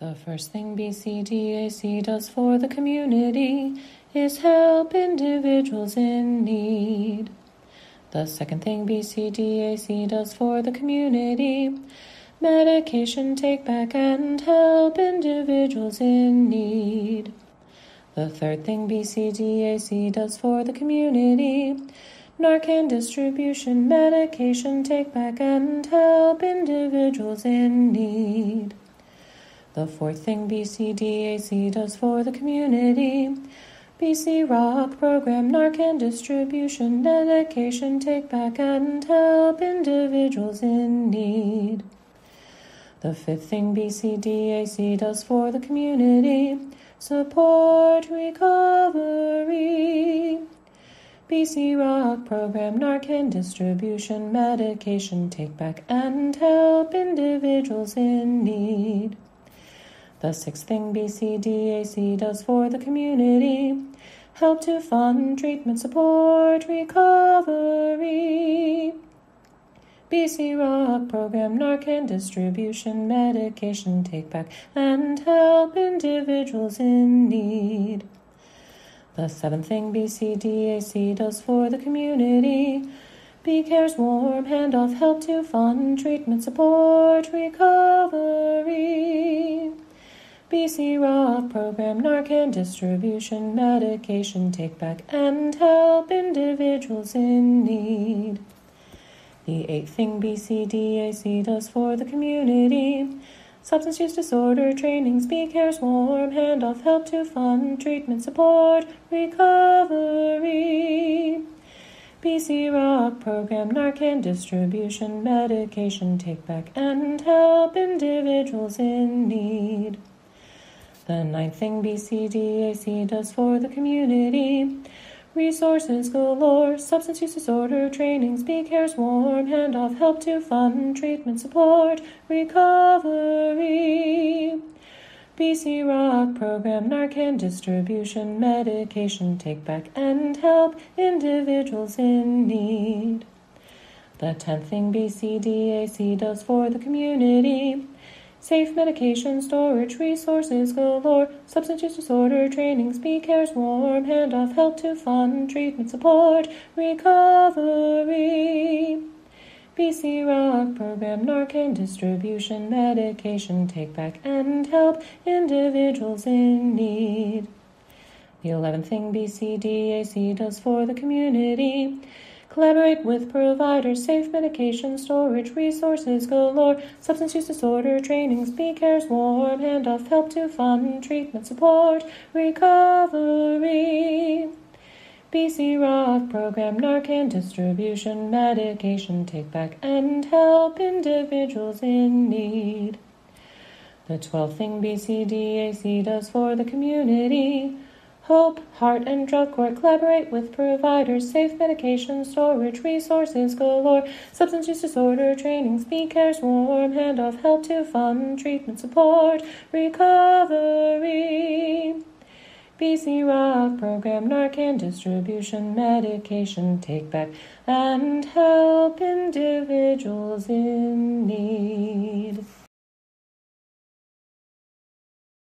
The first thing BCDAC does for the community is help individuals in need. The second thing BCDAC does for the community medication take back and help individuals in need. The third thing BCDAC does for the community Narcan distribution, medication take back and help individuals in need. The fourth thing BCDAC does for the community BC Rock program, Narcan distribution, medication take back and help individuals in need. The fifth thing BCDAC does for the community support recovery. BC Rock program, Narcan distribution, medication take back and help individuals in need. The sixth thing BCDAC does for the community help to fund treatment support recovery. BC Rock program, Narcan distribution, medication take back, and help individuals in need. The seventh thing BCDAC does for the community Be Care's warm handoff help to fund treatment support recovery. BC Rock program, Narcan distribution, medication take back, and help individuals in need. The eighth thing BCDAC does for the community substance use disorder training, speak Care's warm handoff help to fund treatment support recovery. BC Rock program, Narcan distribution, medication take back, and help individuals in need. The ninth thing BCDAC does for the community. Resources galore, substance use disorder trainings, Be Care's warm handoff, help to fund treatment support, recovery. BC Rock program, Narcan distribution, medication take back, and help individuals in need. The tenth thing BCDAC does for the community Safe medication storage resources galore. Substance use disorder trainings, Be Care's warm handoff, help to fund treatment support, recovery. BC Rock program, Narcan distribution, medication take back, and help individuals in need. The eleventh thing BCDAC does for the community Collaborate with providers, safe medication storage, resources galore, substance use disorder trainings, Be Care's warm handoff, help to fund treatment support, recovery. BC Rock program, Narcan distribution, medication take back, and help individuals in need. The twelfth thing BCDAC does for the community Hope, Heart, and Drug Court collaborate with providers, safe medication storage, resources galore, substance use disorder training, Be Care's warm handoff, help to fund treatment support, recovery. BC Rock program, Narcan distribution, medication take back, and help individuals in.